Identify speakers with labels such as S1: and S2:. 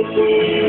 S1: again.